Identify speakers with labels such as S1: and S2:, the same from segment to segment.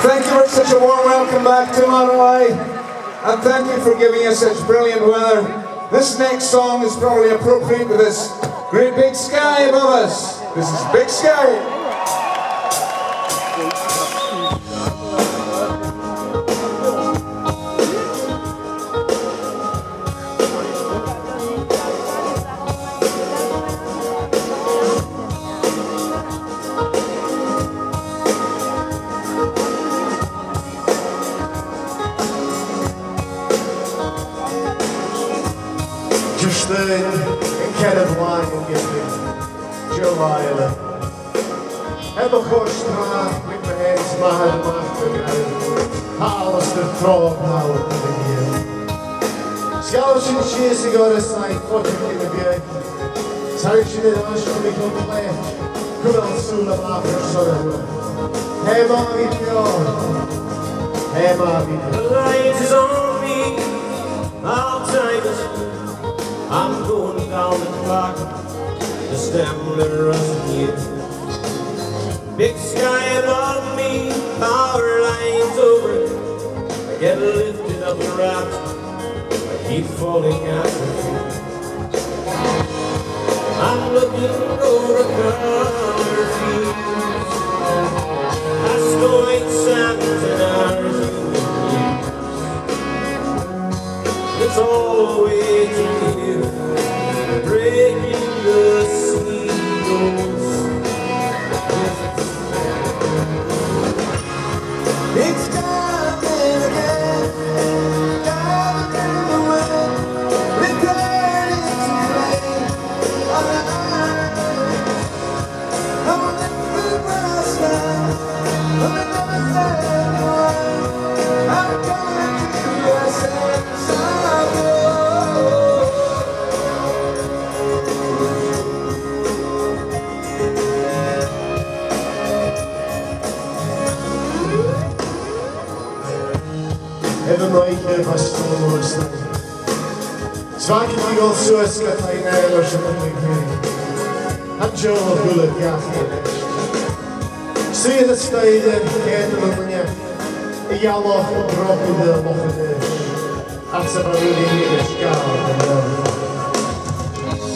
S1: Thank you for such a warm welcome back to Loreley. And thank you for giving us such brilliant weather. This next song is probably appropriate with this great big sky above us. This is Big Sky.
S2: And Kenneth Lyon gibi Cevaile Hep hoşma gitmeyiz mahal mahkemel Halasdır troll halı diye Sjalošin čije si gore saj fotik gibi bir ek Sarıkşine de aşkını komple Kral suyla mahkır sorun Hema bitmiyor Hema bitmiyor
S3: The light is on me. I'll I'm going down the clock, the stammer runs you. Big sky above me, power lines over. I get lifted up and rocked, I keep falling out of. I'm looking for a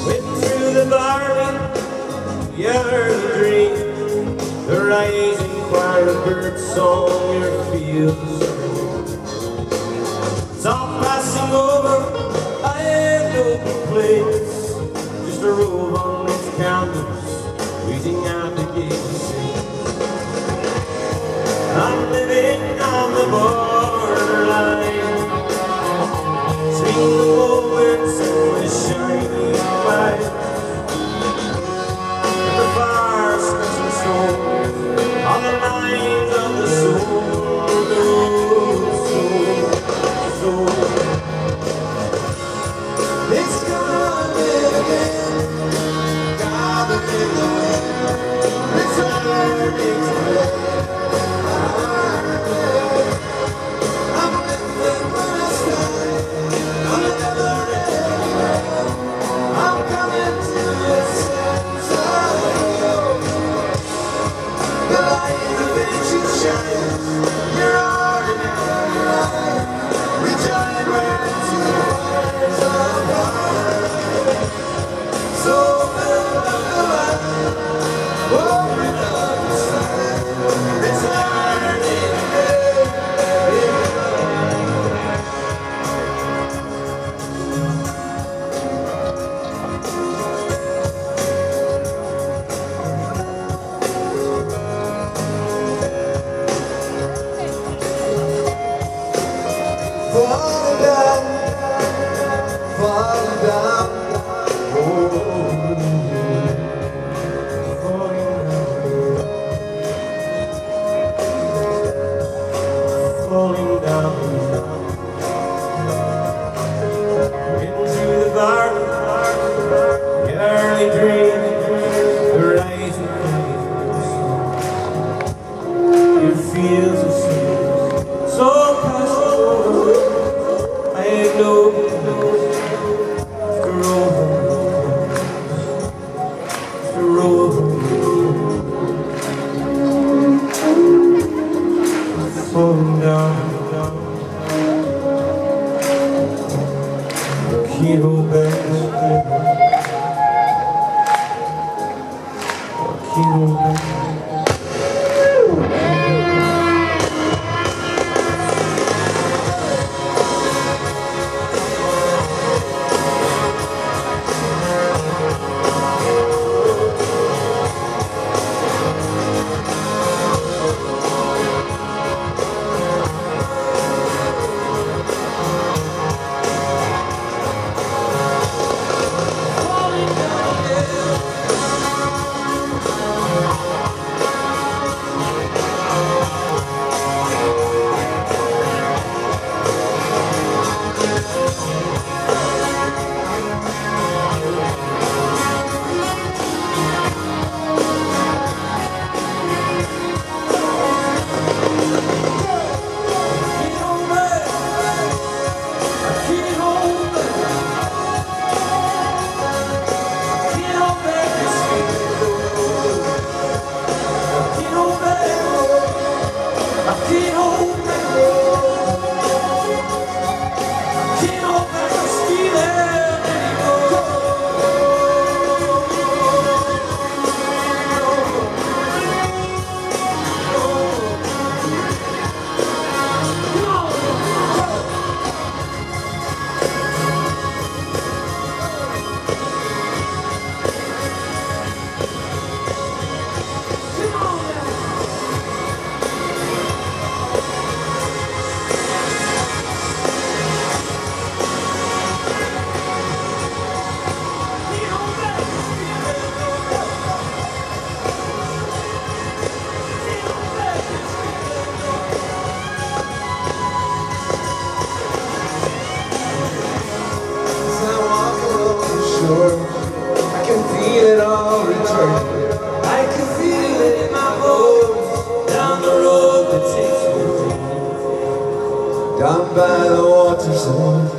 S3: Went through the bargain, gather dream, the rising choir of birds song your fields. place. Just a robe on its canvas Waiting out the gate to see I'm living on the borderline. Between the moments and the shiny light. And the fire stretching soul On the lines of the soul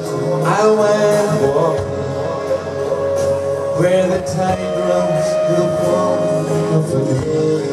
S3: I went walking where the tide grows the warmth of the day.